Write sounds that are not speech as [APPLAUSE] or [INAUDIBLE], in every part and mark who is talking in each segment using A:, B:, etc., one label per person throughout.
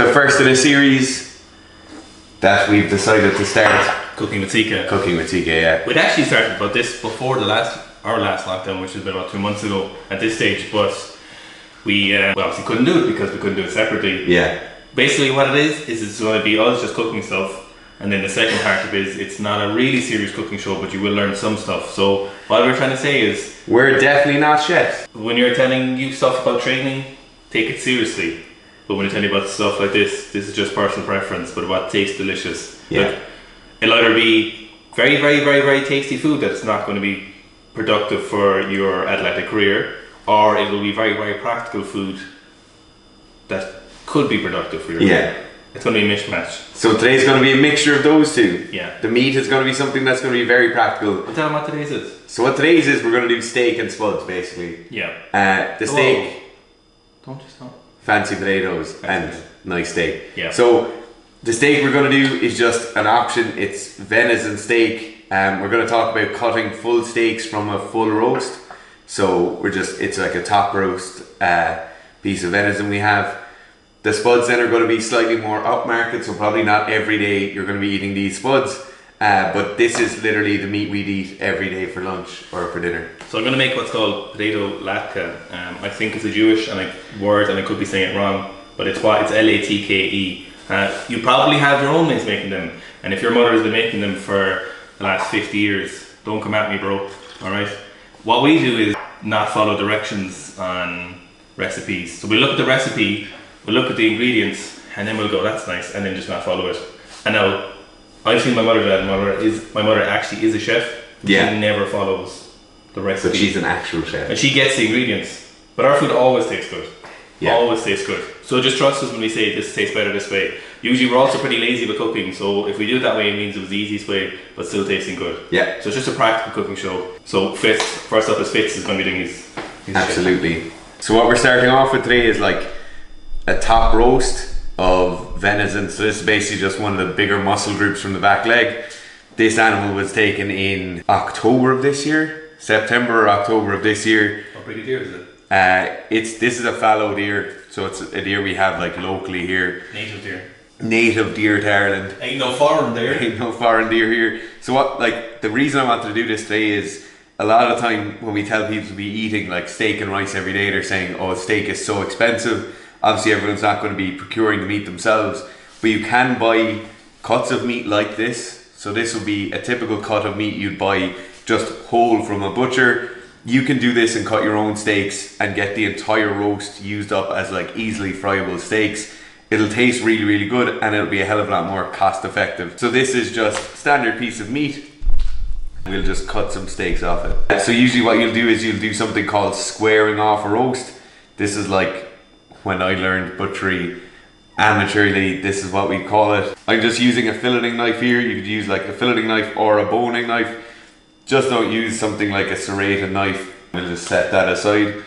A: The first of the series that we've decided to start
B: Cooking with Sika.
A: cooking with Sika, Yeah,
B: We'd actually started about this before the last our last lockdown, which has been about two months ago at this stage, but we uh, well, obviously couldn't do it because we couldn't do it separately.
A: yeah,
B: Basically, what it is is it's going to be us just cooking stuff, and then the second part of it is it's not a really serious cooking show, but you will learn some stuff. So what we're trying to say is
A: we're definitely not chefs.
B: when you're telling you stuff about training, take it seriously. But when you're telling about stuff like this, this is just personal preference. But what tastes delicious,
A: Yeah.
B: Like, it'll either be very, very, very, very tasty food that's not going to be productive for your athletic career, or it will be very, very practical food that could be productive for your
A: Yeah.
B: career. It's going to be a mishmash.
A: So today's going to be a mixture of those two.
B: Yeah.
A: The meat is going to be something that's going to be very practical.
B: But tell them what today's is.
A: So what today's is, we're going to do steak and spuds basically.
B: Yeah.
A: Uh, the steak,
B: Don't just stop.
A: Fancy potatoes, and nice steak.
B: Yeah.
A: So the steak we're going to do is just an option. It's venison steak. Um, we're going to talk about cutting full steaks from a full roast. So we're just it's like a top roast uh, piece of venison we have. The spuds then are going to be slightly more upmarket, so probably not every day you're going to be eating these spuds. Uh, but this is literally the meat we'd eat every day for lunch or for dinner.
B: So I'm going to make what's called potato latke. Um, I think it's a Jewish and I, word, and I could be saying it wrong, but it's what it's L A T K E. Uh, you probably have your own ways making them, and if your mother has been making them for the last 50 years, don't come at me, bro. All right. What we do is not follow directions on recipes. So we look at the recipe, we look at the ingredients, and then we'll go, "That's nice," and then just not follow it. And now I've seen my mother do that. My mother is my mother actually is a chef.
A: Yeah.
B: She never follows the recipe.
A: But she's an actual chef.
B: And she gets the ingredients. But our food always tastes good.
A: Yeah.
B: Always tastes good. So just trust us when we say this tastes better this way. Usually we're also pretty lazy with cooking, so if we do it that way, it means it was the easiest way, but still tasting good.
A: Yeah.
B: So it's just a practical cooking show. So Fitz, first up is Fitz is going to be doing his, his.
A: Absolutely. So what we're starting off with today is like a top roast of venison. So this is basically just one of the bigger muscle groups from the back leg. This animal was taken in October of this year, September or October of this year.
B: How pretty deer is it?
A: Uh, it's this is a fallow deer, so it's a deer we have like locally here,
B: Native deer.
A: native deer to Ireland.
B: Ain't no foreign deer.
A: Ain't no foreign deer here. So what like the reason I wanted to do this today is a lot of time when we tell people to be eating like steak and rice every day, they're saying, "Oh, steak is so expensive." Obviously, everyone's not going to be procuring the meat themselves, but you can buy cuts of meat like this. So this will be a typical cut of meat you'd buy just whole from a butcher. You can do this and cut your own steaks and get the entire roast used up as like easily friable steaks. It'll taste really, really good and it'll be a hell of a lot more cost effective. So this is just standard piece of meat. We'll just cut some steaks off it. So usually what you'll do is you'll do something called squaring off a roast. This is like when I learned butchery amateurly, this is what we call it. I'm just using a filleting knife here. You could use like a filleting knife or a boning knife. Just don't use something like a serrated knife. We'll just set that aside.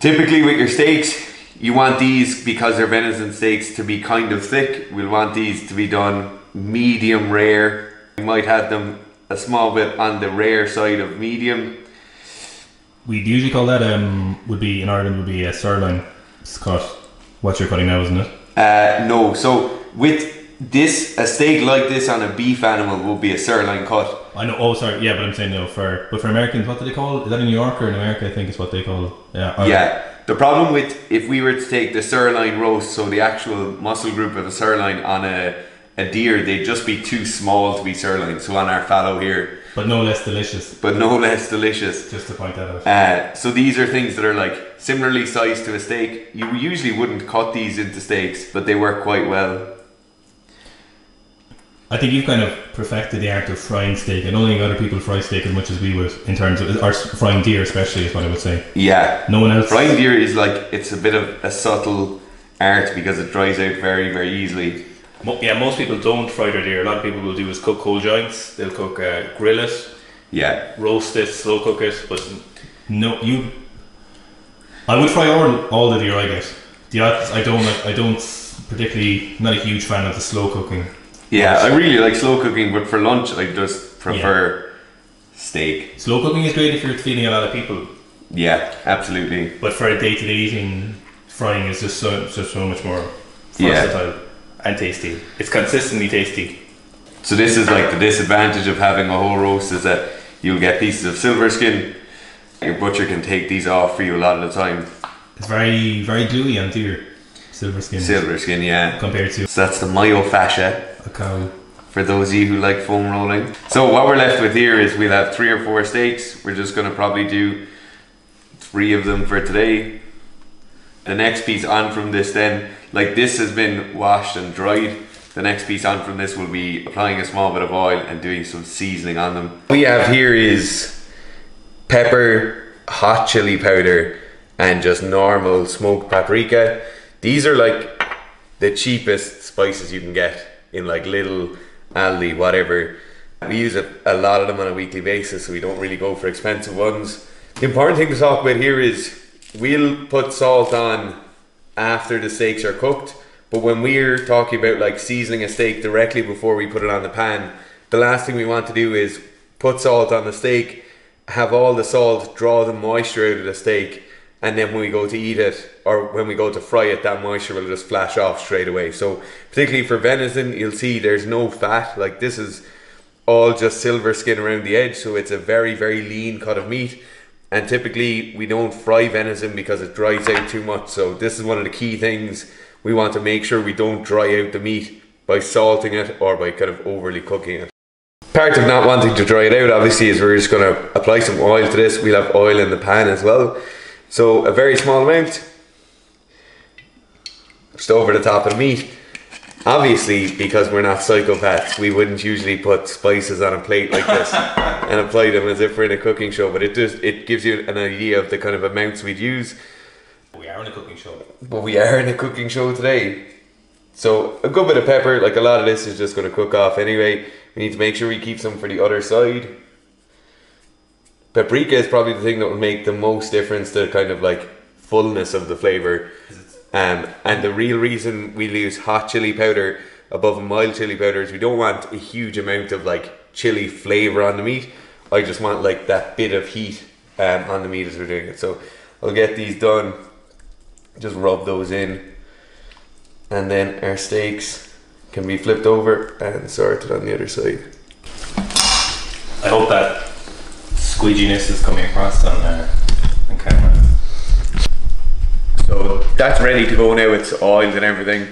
A: Typically with your steaks, you want these because they're venison steaks to be kind of thick. We'll want these to be done medium rare. We might have them a small bit on the rare side of medium.
B: We'd usually call that, um, would be in Ireland, would be a sirloin cut. What you're cutting now, isn't it?
A: Uh, no, so with this, a steak like this on a beef animal would be a sirloin cut.
B: I know. Oh, sorry. Yeah, but I'm saying no for but for Americans, what do they call? it? Is that in New York or in America? I think is what they call. Yeah. Ireland.
A: Yeah. The problem with if we were to take the sirloin roast, so the actual muscle group of a sirloin on a, a deer, they'd just be too small to be sirloin. So on our fallow here,
B: But no less delicious.
A: but no less delicious.
B: Just to point that out.
A: Uh, so these are things that are like similarly sized to a steak. You usually wouldn't cut these into steaks, but they work quite well.
B: I think you've kind of perfected the art of frying steak. I don't think other people fry steak as much as we would in terms of or frying deer, especially is what I would say.
A: Yeah.
B: No one else.
A: Frying deer is like it's a bit of a subtle art because it dries out very very easily.
B: Yeah, most people don't fry their deer. A lot of people will do is cook whole joints. They'll cook, uh, grill it,
A: Yeah.
B: roast it, slow cook it. But no, you. I would fry all, all the deer I get. The I don't like, I don't particularly not a huge fan of the slow cooking.
A: Yeah, I really like slow cooking, but for lunch I just prefer steak.
B: Slow cooking is great if you're feeding a lot of people,
A: Yeah, absolutely.
B: but for a day to day eating, frying is just so just so much more
A: Yeah.
B: Versatile and tasty. It's consistently tasty.
A: So this is like the disadvantage of having a whole roast is that you'll get pieces of silver skin. Your butcher can take these off for you a lot of the time.
B: It's very very gluey onto your silver skin
A: Silver skin, yeah.
B: compared to
A: So that's the myofascia
B: a cow.
A: for those of you who like foam rolling. So what we're left with here is we'll have three or four steaks. We're just gonna probably do three of them for today. The next piece on from this then, like this has been washed and dried. The next piece on from this will be applying a small bit of oil and doing some seasoning on them. What we have here is pepper, hot chili powder, and just normal smoked paprika. These are like the cheapest spices you can get in like little Aldi, whatever. We use a, a lot of them on a weekly basis, so we don't really go for expensive ones. The important thing to talk about here is we'll put salt on after the steaks are cooked, but when we're talking about like seasoning a steak directly before we put it on the pan, the last thing we want to do is put salt on the steak, have all the salt draw the moisture out of the steak, and then when we go to eat it or when we go to fry it, that moisture will just flash off straight away. So, particularly for venison, you'll see there's no fat. Like this is all just silver skin around the edge, so it's a very, very lean cut of meat. And typically, we don't fry venison because it dries out too much. So, this is one of the key things we want to make sure we don't dry out the meat by salting it or by kind of overly cooking it. Part of not wanting to dry it out, obviously, is we're just going to apply some oil to this. We'll have oil in the pan as well. So, a very small amount, just over the top of the meat. Obviously, because we're not psychopaths, we wouldn't usually put spices on a plate like this and apply them as if we're in a cooking show. But it just it gives you an idea of the kind of amounts we'd use.
B: We are in a cooking show.
A: But we are in a cooking show today. So a good bit of pepper, like a lot of this is just going to cook off anyway. We need to make sure we keep some for the other side. Paprika is probably the thing that will make the most difference to the kind of like fullness of the flavour. Um, and the real reason we use hot chili powder above a mild chili powder is we don't want a huge amount of like chili flavour on the meat. I just want like that bit of heat um, on the meat as we're doing it. So I'll get these done. Just rub those in. And then our steaks can be flipped over and sorted on the other side.
B: I hope that squeeginess is coming across on uh, on camera.
A: So that's ready to go now. It's oiled and everything.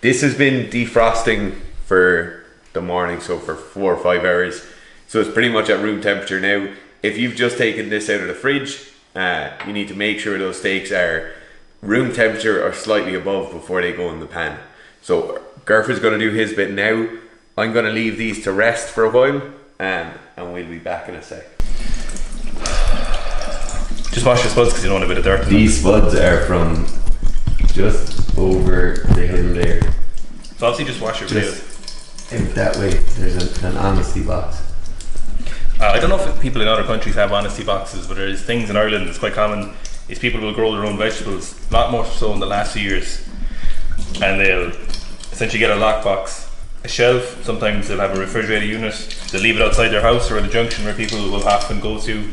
A: This has been defrosting for the morning, so for four or five hours. So it's pretty much at room temperature now. If you've just taken this out of the fridge, uh, you need to make sure those steaks are room temperature or slightly above before they go in the pan. So Garf's going to do his bit now. I'm going to leave these to rest for a while, um, and we'll be back in a sec.
B: Just wash your spuds because you don't want a bit of dirt. in them.
A: These spuds are from just over the hill there.
B: So obviously just wash your potatoes.
A: Out that way, there's an honesty box.
B: Uh, I don't know if people in other countries have honesty boxes, but there's things in Ireland that's quite common. Is people will grow their own vegetables, a lot more so in the last few years, and they'll essentially get a lockbox, a shelf. Sometimes they'll have a refrigerator unit. They'll leave it outside their house or at a junction where people will often go to,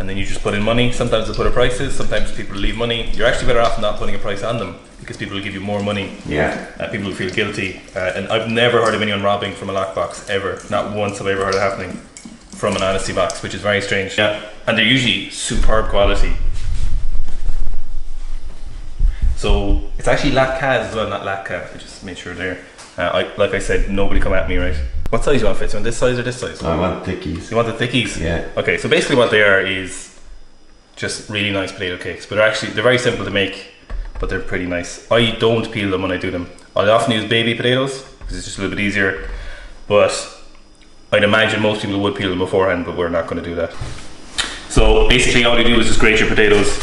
B: and then you just put in money. Sometimes they put a prices. Sometimes people leave money. You're actually better off not putting a price on them because people will give you more money.
A: Yeah.
B: Uh, people will feel guilty, uh, and I've never heard of anyone robbing from a lockbox ever. Not once have I ever heard it happening from an honesty box, which is very strange. Yeah, and they're usually superb quality. So it's actually Latcaz as well, not Latca. I just made sure there. Uh, I, like I said, nobody come at me, right? What size do you want, Fitz? You want this size or this size?
A: I want thickies.
B: You want the thickies?
A: Yeah.
B: Okay, so basically what they are is just really nice potato cakes, but they're actually they're very simple to make, but they're pretty nice. I don't peel them when I do them. I often use baby potatoes because it's just a little bit easier, but I'd imagine most people would peel them beforehand, but we're not going to do that. So basically, all you do is just grate your potatoes.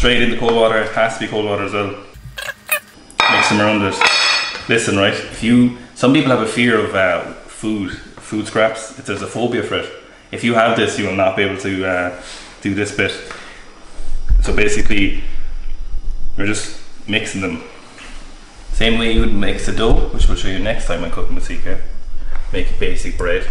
B: Straight into cold water. It has to be cold water as well. Mix them around it. Listen, right? If you, some people have a fear of uh, food, food scraps. If there's a phobia for it. If you have this, you will not be able to uh, do this bit. So basically, we're just mixing them. Same way you would mix the dough, which we'll show you next time I cook Masika. Make basic bread.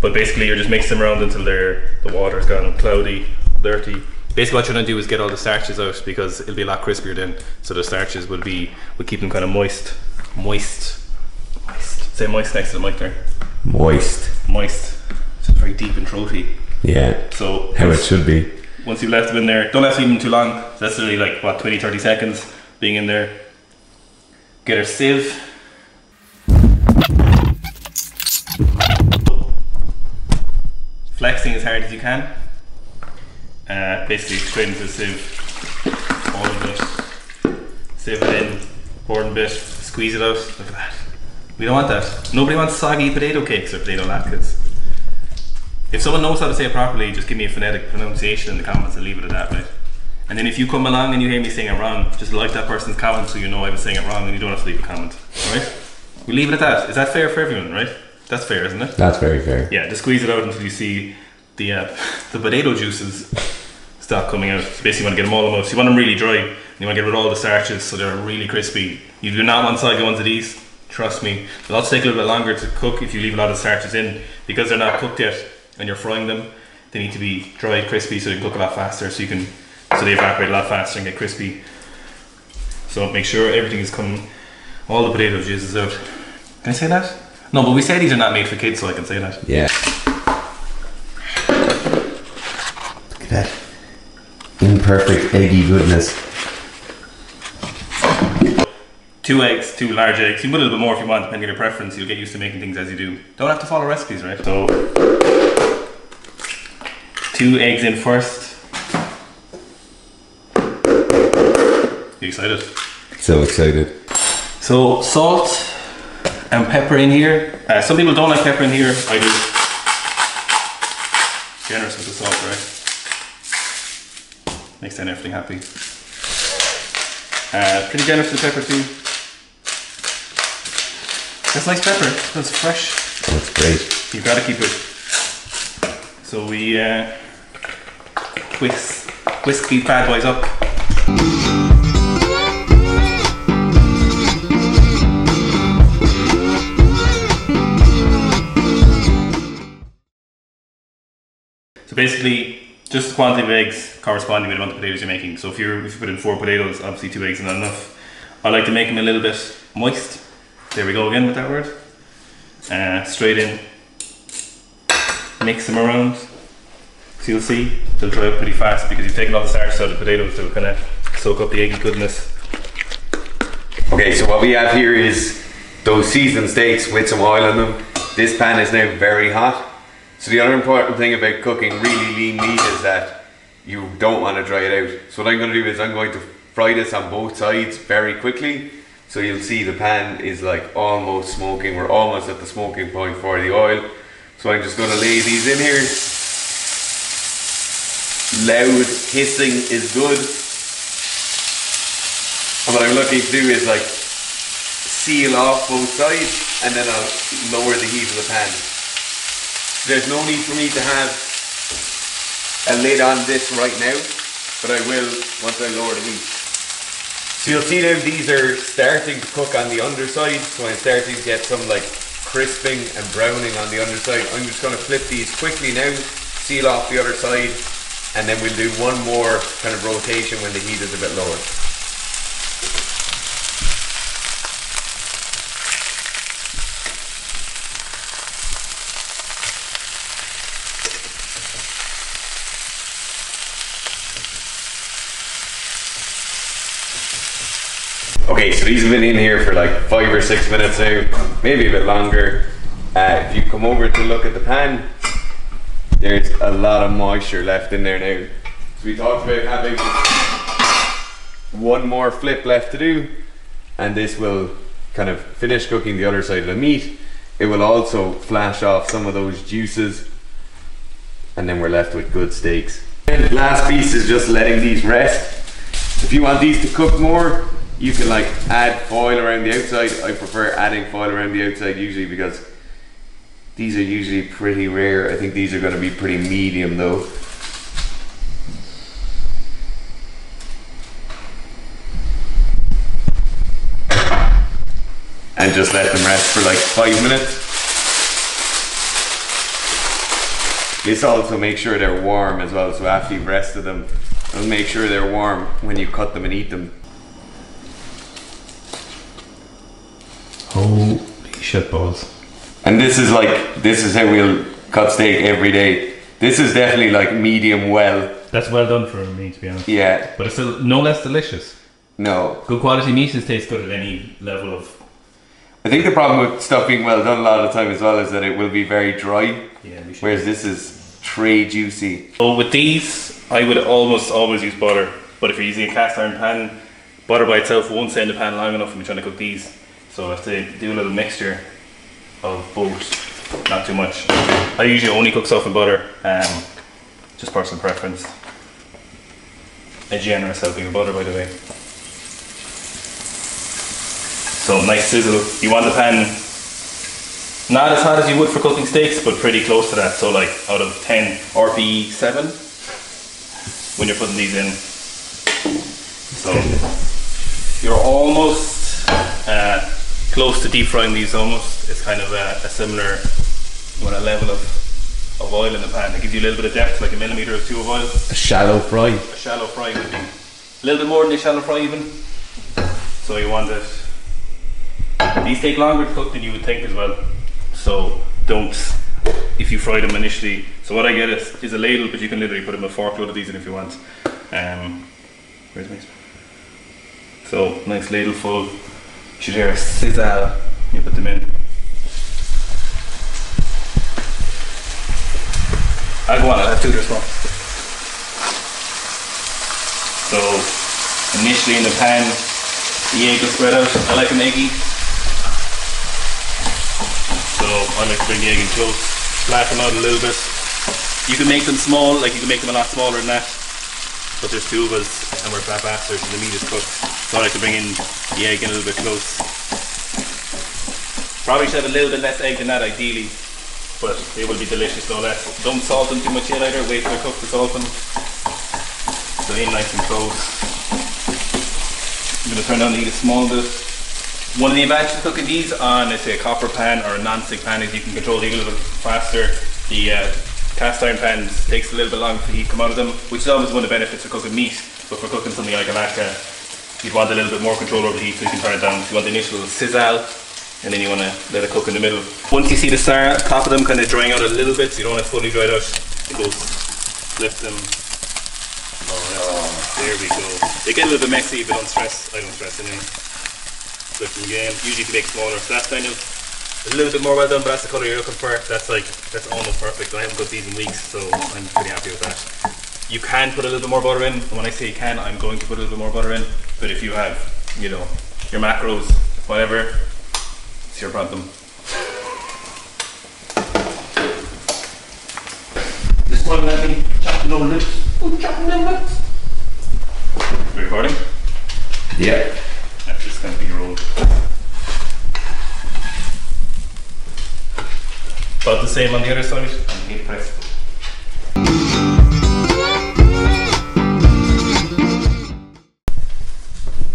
B: But basically you're just mixing them around until they're, the water's gone cloudy, dirty. Basically what you're gonna do is get all the starches out because it'll be a lot crispier then. So the starches will be, will keep them kind of moist. Moist. Moist. Say moist next to the mic there.
A: Moist.
B: Moist. It's very deep and throaty.
A: Yeah.
B: So
A: How it should be.
B: once you've left them in there, don't to leave them too long. So that's really like what 20 30 seconds being in there. Get our sieve. Flexing as hard as you can. Uh, basically, straight into the sieve. All of it. Sieve it in, board bit, squeeze it out. Look at that. We don't want that. Nobody wants soggy potato cakes or potato latkes. If someone knows how to say it properly, just give me a phonetic pronunciation in the comments and leave it at that, right? And then if you come along and you hear me saying it wrong, just like that person's comment so you know I was saying it wrong and you don't have to leave a comment, alright? We leave it at that. Is that fair for everyone, right? That's fair, isn't it?
A: That's very fair.
B: Yeah, just squeeze it out until you see the uh, [LAUGHS] the potato juices start coming out. So basically, you want to get them all out. So you want them really dry. And you want to get rid of all the starches so they're really crispy. You do not want soggy ones of these. Trust me. They'll also take a little bit longer to cook if you leave a lot of starches in because they're not cooked yet and you're frying them. They need to be dry, crispy, so they cook a lot faster. So you can so they evaporate a lot faster and get crispy. So make sure everything is coming. All the potato juices out. Can I say that? No, but we say these are not made for kids, so I can say that.
A: Yeah. Look at that. Imperfect eggy goodness.
B: Two eggs, two large eggs. You can put a little bit more if you want, depending on your preference. You'll get used to making things as you do. Don't have to follow recipes, right? So, two eggs in first. You excited?
A: So excited.
B: So, salt and pepper in here. Uh, some people don't like pepper in here. I do. Generous with the salt, right? Makes everything happy. Uh, pretty generous with the pepper too. That's nice pepper. That's fresh.
A: That's great.
B: You've got to keep it. So we uh, whisk, whisk these bad boys up. So basically, just the quantity of eggs corresponding with the amount of potatoes you're making. So if you're if you put in four potatoes, obviously two eggs is not enough. I like to make them a little bit moist. There we go again with that word. Uh, straight in. Mix them around. So you'll see they'll dry up pretty fast because you've taken all the starch out of the potatoes to kind of soak up the eggy goodness.
A: Okay, so what we have here is those seasoned steaks with some oil in them. This pan is now very hot. So the other important thing about cooking really lean meat is that you don't want to dry it out. So what I'm going to do is I'm going to fry this on both sides very quickly. So you'll see the pan is like almost smoking. We're almost at the smoking point for the oil. So I'm just going to lay these in here. Loud hissing is good. And what I'm looking to do is like seal off both sides and then I'll lower the heat of the pan. There's no need for me to have a lid on this right now, but I will once I lower the heat. So you'll see now these are starting to cook on the underside, so I'm starting to get some like crisping and browning on the underside. I'm just going to flip these quickly now, seal off the other side, and then we'll do one more kind of rotation when the heat is a bit lower. So these have been in here for like five or six minutes now, maybe a bit longer. Uh, if you come over to look at the pan, there's a lot of moisture left in there now. So we talked about having one more flip left to do, and this will kind of finish cooking the other side of the meat. It will also flash off some of those juices, and then we're left with good steaks. And last piece is just letting these rest. If you want these to cook more, you can like add foil around the outside. I prefer adding foil around the outside usually because these are usually pretty rare. I think these are going to be pretty medium though. And just let them rest for like five minutes. This also makes sure they're warm as well. So after you've rested them, it'll make sure they're warm when you cut them and eat them.
B: Holy shit balls.
A: And this is like this is how we'll cut steak every day. This is definitely like medium well.
B: That's well done for me, to be honest.
A: Yeah.
B: But it's still no less delicious.
A: No.
B: Good quality meat is tastes good at any level of.
A: I think the problem with stuff being well done a lot of the time as well is that it will be very dry.
B: Yeah, we should.
A: Whereas this is tray juicy.
B: So with these, I would almost always use butter. But if you're using a cast iron pan, butter by itself won't stay in the pan long enough when you're trying to cook these. So I have to do a little mixture of both, not too much. I usually only cook stuff in butter, um, just personal preference. A generous helping of butter, by the way. So nice sizzle. You want the pan not as hot as you would for cooking steaks, but pretty close to that. So like out of 10, RPE 7 when you're putting these in. So you're almost uh, close to deep frying these almost. It's kind of a, a similar what a level of, of oil in the pan. It gives you a little bit of depth, like a millimeter or two of oil.
A: A shallow fry.
B: A shallow fry would be a little bit more than a shallow fry even. So you want it. These take longer to cook than you would think as well. So don't if you fry them initially. So what I get is, is a ladle, but you can literally put them a fork load of these in if you want. Um, where's my? So nice ladle full. Should hear a sizzle. You put them in. I'll go on. I'll have two this one. So initially in the pan, the egg will spread out. I like an eggy. So I like to bring the egg in close, flat them out a little bit. You can make them small, like you can make them a lot smaller than that. But there's two of us and we're fat bastards and the meat is cooked. So I like to bring in the egg in a little bit close. Probably should have a little bit less egg than that ideally. But it will be delicious no less. Don't salt them too much yet either, wait till they're cooked to salt them. So in nice and close. I'm gonna turn down the heat a small bit. One of the advantages of cooking these on, let's say, a copper pan or a non-stick pan is you can control the heat a little bit faster. The uh, cast iron pans takes a little bit longer for the heat to come out of them, which is always one of the benefits of cooking meat. But for cooking something like a latke, you'd want a little bit more control over the heat so you can turn it down. You want the initial sizzle, and then you want to let it cook in the middle. Once you see the star, top of them kind of drying out a little bit, so you don't want it fully dried out, it goes, lift them. Oh, there we go. They get a little bit messy, but don't stress. I don't stress anyway. Flip them again. Usually to make smaller. So that's kind of a little bit more well done, but that's the colour you're looking for. That's like that's almost perfect. I haven't cooked these in weeks, so I'm pretty happy with that. You can put a little bit more butter in, and when I say you can, I'm going to put a little bit more butter in. But if you have, you know, your macros, whatever, it's your problem.
C: This one let me chopping over lips. Oh, chopping them lips.
B: Recording?
A: Yeah.
B: That's just gonna be rolled. About the same on the other side. And heat press.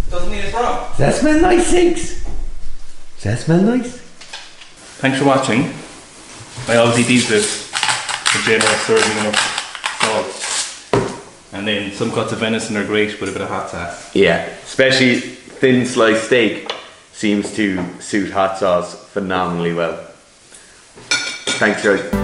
B: Doesn't mean it's wrong.
C: Does that smell nice, Sinks? Does that smell nice?
B: Thanks for watching. I always eat these with a generous serving of salt. And then some cuts of venison are great with a bit of hot sauce.
A: Yeah. Especially thin sliced steak seems to suit hot sauce phenomenally well. Thanks, George.